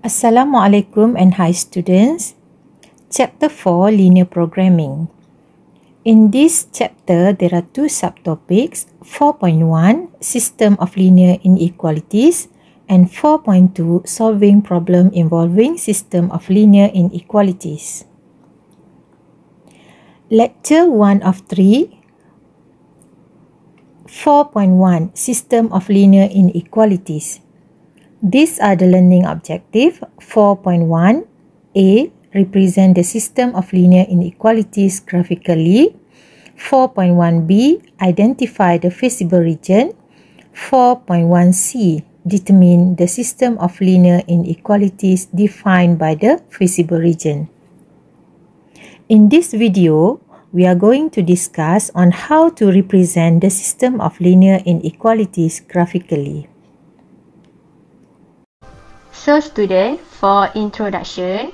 Assalamualaikum and hi students. Chapter 4 Linear Programming. In this chapter, there are two subtopics 4.1 System of Linear Inequalities and 4.2 Solving Problem Involving System of Linear Inequalities. Lecture 1 of 3 4.1 System of Linear Inequalities. These are the learning objective 4.1 A represent the system of linear inequalities graphically. 4.1b identify the feasible region. 4.1c determine the system of linear inequalities defined by the feasible region. In this video, we are going to discuss on how to represent the system of linear inequalities graphically. So student, for introduction,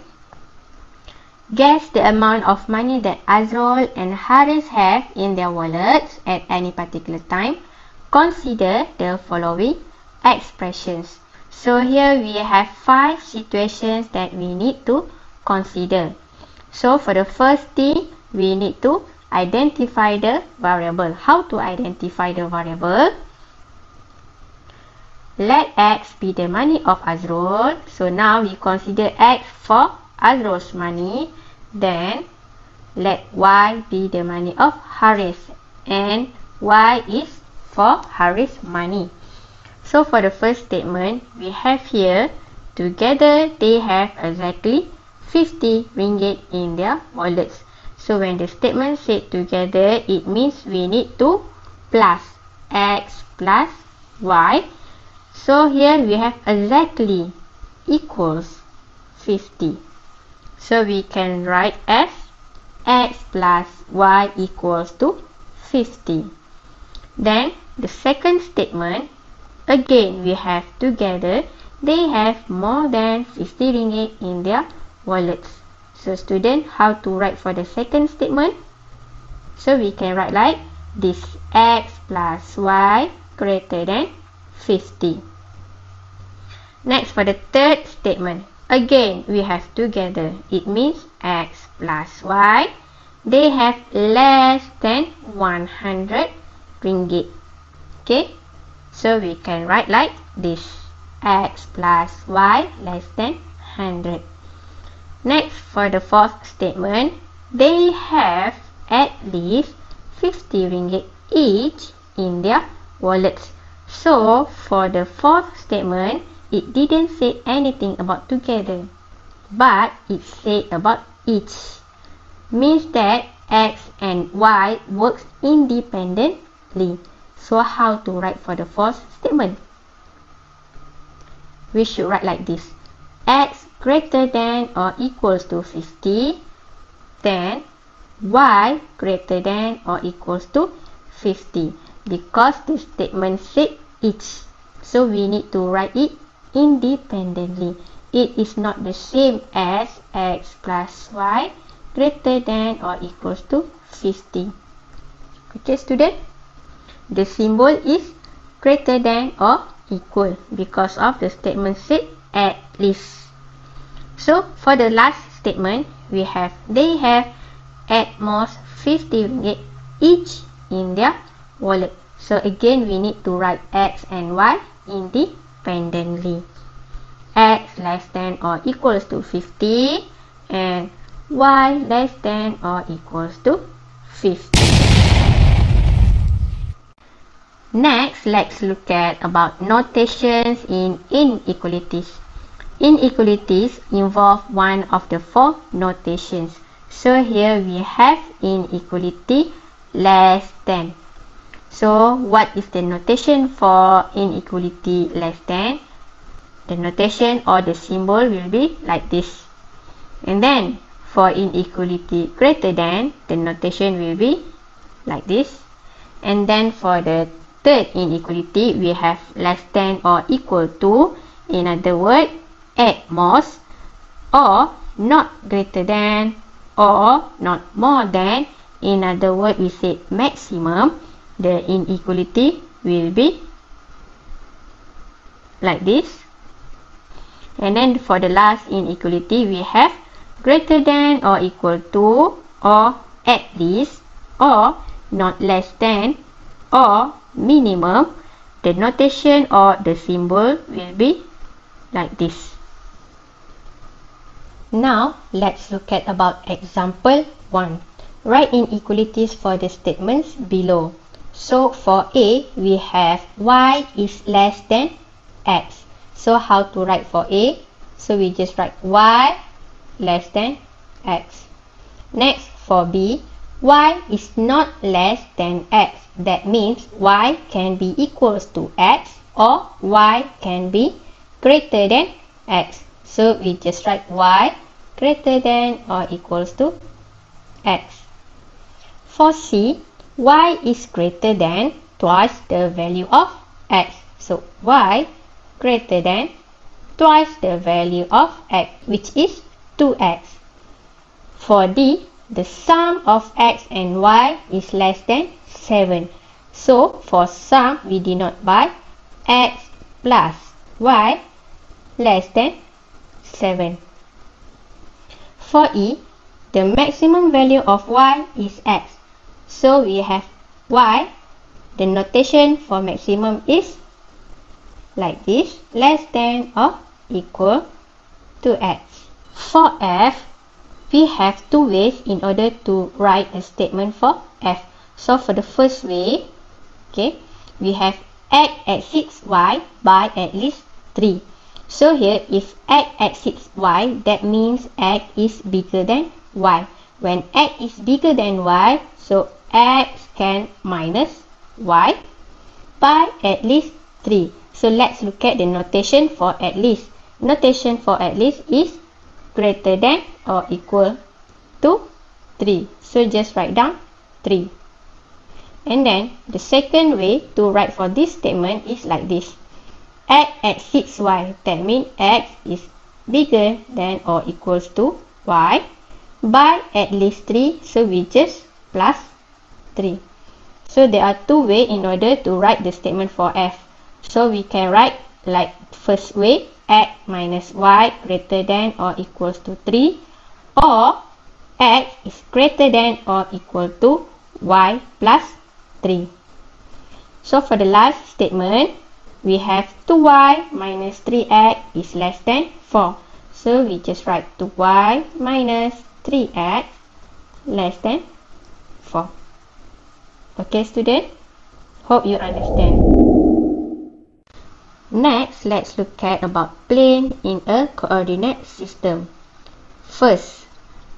guess the amount of money that Azrul and Haris have in their wallets at any particular time. Consider the following expressions. So here we have five situations that we need to consider. So for the first thing, we need to identify the variable. How to identify the variable? Let X be the money of Azrul. So now we consider X for Azrul's money. Then let Y be the money of Haris. And Y is for Haris' money. So for the first statement, we have here, together they have exactly 50 ringgit in their wallets. So when the statement said together, it means we need to plus X plus Y so here we have exactly equals 50. So we can write as x plus y equals to 50. Then the second statement, again we have together, they have more than 50 ringgit in their wallets. So student, how to write for the second statement? So we can write like this x plus y greater than 50. Next, for the third statement, again, we have together. It means x plus y. They have less than 100 ringgit. Okay, so we can write like this. x plus y less than 100. Next, for the fourth statement, they have at least 50 ringgit each in their wallets. So, for the fourth statement, it didn't say anything about together, but it said about each. Means that X and Y works independently. So how to write for the fourth statement? We should write like this. X greater than or equals to 50. Then Y greater than or equals to 50. Because the statement said each. So we need to write it independently. It is not the same as x plus y greater than or equals to 50. Okay, student? The symbol is greater than or equal because of the statement said at least. So, for the last statement, we have they have at most 50 ringgit each in their wallet. So, again, we need to write x and y independently. x less than or equals to 50 and y less than or equals to 50. Next, let's look at about notations in inequalities. Inequalities involve one of the four notations. So here we have inequality less than. So what is the notation for inequality less than? The notation or the symbol will be like this. And then for inequality greater than, the notation will be like this. And then for the third inequality, we have less than or equal to, in other words, at most, or not greater than, or not more than, in other words, we say maximum, the inequality will be like this And then for the last inequality, we have greater than or equal to or at least or not less than or minimum. The notation or the symbol will be like this. Now, let's look at about example 1. Write inequalities for the statements below. So, for A, we have y is less than x. So, how to write for A? So, we just write y less than x. Next, for B, y is not less than x. That means y can be equals to x or y can be greater than x. So we just write y greater than or equals to x. For C, y is greater than twice the value of x. So y greater than twice the value of x which is 2x. For D, the sum of x and y is less than 7. So, for sum, we denote by x plus y less than 7. For E, the maximum value of y is x. So, we have y. The notation for maximum is like this, less than or equal to x. For f, we have two ways in order to write a statement for f. So for the first way, okay, we have x exceeds y by at least 3. So here, if x exceeds y, that means x is bigger than y. When x is bigger than y, so x can minus y by at least 3. So let's look at the notation for at least. Notation for at least is greater than or equal to 3. So just write down 3. And then the second way to write for this statement is like this. x exceeds y. That means x is bigger than or equals to y by at least 3. So we just plus 3. So there are two ways in order to write the statement for f. So we can write like first way x minus y greater than or equals to 3 or x is greater than or equal to y plus 3. So for the last statement, we have 2y minus 3x is less than 4. So we just write 2y minus 3x less than 4. Okay student? Hope you understand. Next, let's look at about plane in a coordinate system. First,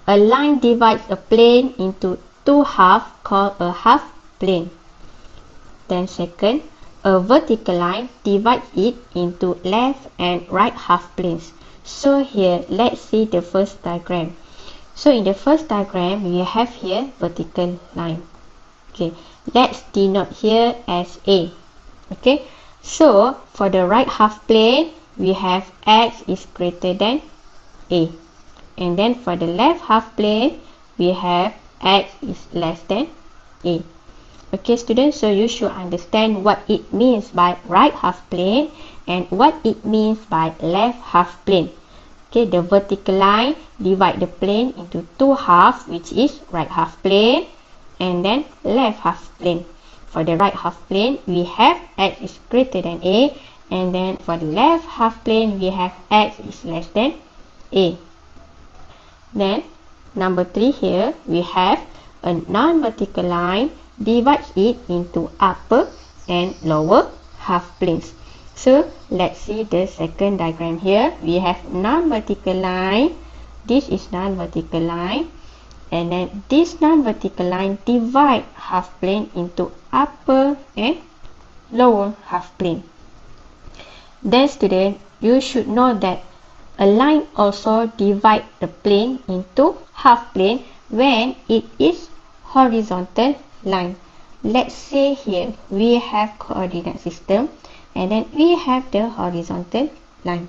a line divides a plane into two halves called a half plane. Then second, a vertical line divides it into left and right half planes. So here, let's see the first diagram. So in the first diagram, we have here vertical line. Okay, let's denote here as A. Okay, so, for the right half plane, we have x is greater than a. And then for the left half plane, we have x is less than a. Okay, students, so you should understand what it means by right half plane and what it means by left half plane. Okay, the vertical line divide the plane into two halves, which is right half plane and then left half plane. For the right half plane, we have x is greater than a. And then for the left half plane, we have x is less than a. Then, number 3 here, we have a non-vertical line divides it into upper and lower half planes. So, let's see the second diagram here. We have non-vertical line. This is non-vertical line and then this non-vertical line divide half plane into upper and lower half plane. Then student, you should know that a line also divide the plane into half plane when it is horizontal line. Let's say here we have coordinate system and then we have the horizontal line.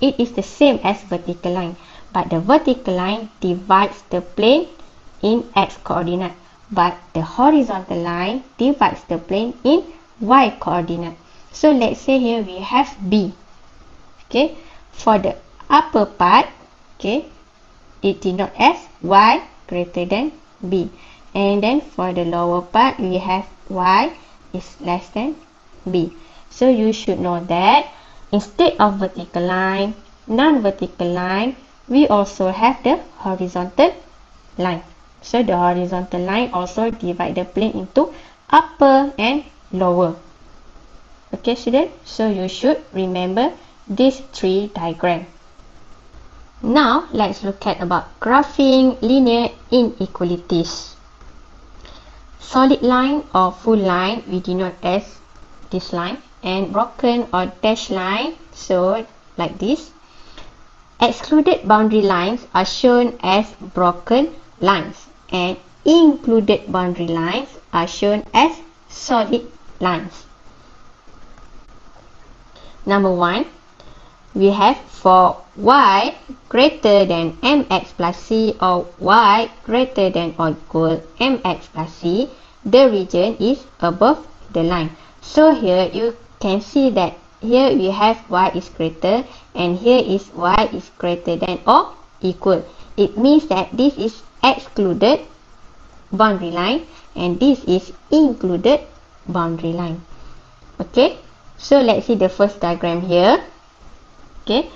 It is the same as vertical line but the vertical line divides the plane in x coordinate but the horizontal line divides the plane in y coordinate so let's say here we have b Okay, for the upper part, okay, it denote as y greater than b. And then for the lower part, we have y is less than b. So you should know that instead of vertical line, non-vertical line, we also have the horizontal line. So the horizontal line also divide the plane into upper and lower. Okay student, so you should remember these three diagrams. Now let's look at about graphing linear inequalities. Solid line or full line we denote as this line and broken or dashed line so like this. Excluded boundary lines are shown as broken lines and included boundary lines are shown as solid lines. Number 1, we have for y greater than mx plus c or y greater than or equal mx plus c, the region is above the line. So here you can see that here we have y is greater and here is y is greater than or equal. It means that this is excluded boundary line and this is included boundary line. Okay, so let's see the first diagram here. Okay,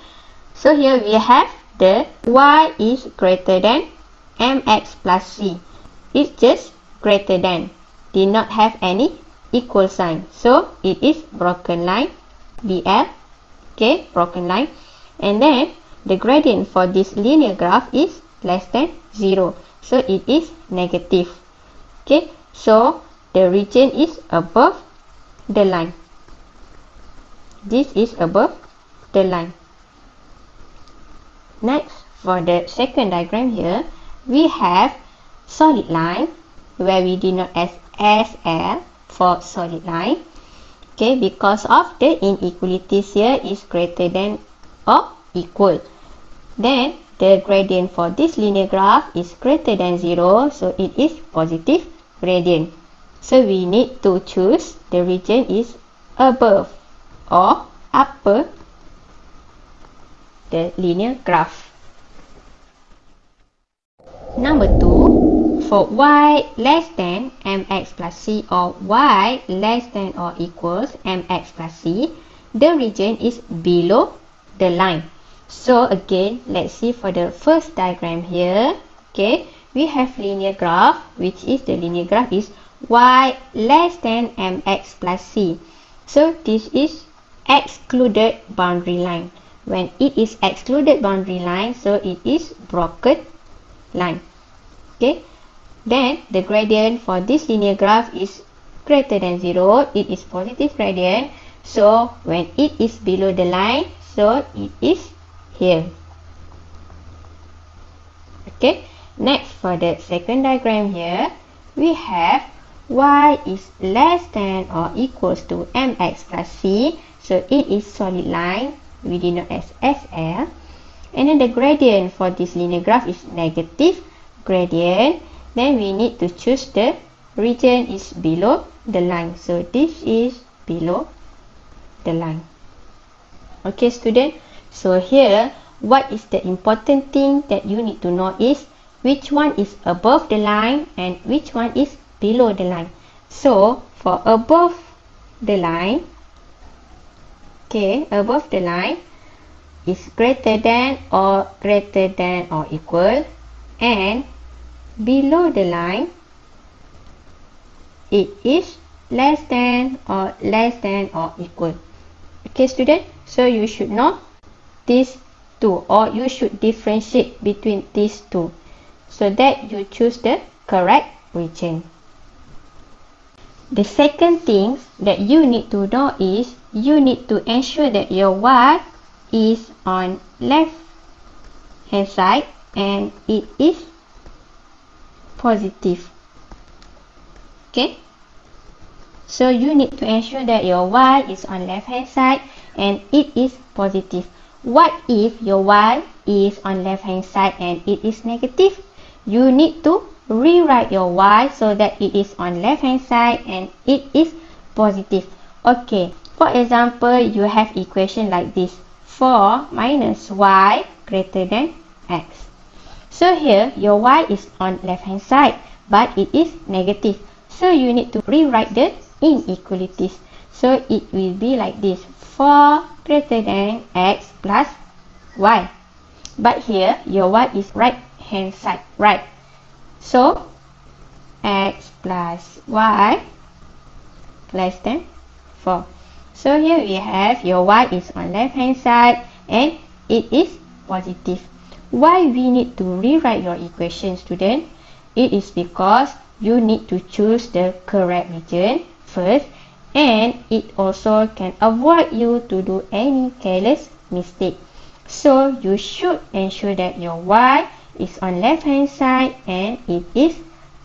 so here we have the y is greater than mx plus c. It's just greater than, did not have any equal sign. So it is broken line, BL. Okay, broken line. And then the gradient for this linear graph is less than 0. So it is negative. Okay, so the region is above the line. This is above the line. Next, for the second diagram here, we have solid line where we denote as SL for solid line. Okay, because of the inequalities here is greater than or equal. Then, the gradient for this linear graph is greater than 0, so it is positive gradient. So, we need to choose the region is above or upper the linear graph. Number 2, for y less than mx plus c or y less than or equals mx plus c, the region is below the line. So again, let's see for the first diagram here. Okay, we have linear graph, which is the linear graph is y less than mx plus c. So this is excluded boundary line. When it is excluded boundary line, so it is broken line. Okay, then the gradient for this linear graph is greater than 0. It is positive gradient. So when it is below the line, so it is here. Okay, next for the second diagram here, we have y is less than or equals to mx plus c. So it is solid line we denote as SL. And then the gradient for this linear graph is negative gradient. Then we need to choose the region is below the line. So this is below the line. Okay student. So here what is the important thing that you need to know is which one is above the line and which one is below the line. So for above the line okay above the line is greater than or greater than or equal and below the line it is less than or less than or equal. Okay student? So you should know these two or you should differentiate between these two. So that you choose the correct region. The second thing that you need to know is you need to ensure that your y is on left hand side and it is positive. Okay? So you need to ensure that your y is on left hand side and it is positive. What if your y is on left hand side and it is negative? You need to rewrite your y so that it is on left hand side and it is positive. Okay for example you have equation like this. 4 minus y greater than x. So here, your y is on left hand side, but it is negative. So you need to rewrite the inequalities. So it will be like this. 4 greater than x plus y. But here, your y is right hand side, right? So, x plus y less than 4. So here we have your y is on left hand side and it is positive. Why we need to rewrite your equation student? It is because you need to choose the correct region first and it also can avoid you to do any careless mistake. So you should ensure that your y is on left hand side and it is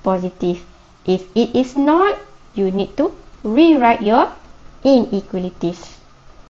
positive. If it is not, you need to rewrite your inequalities.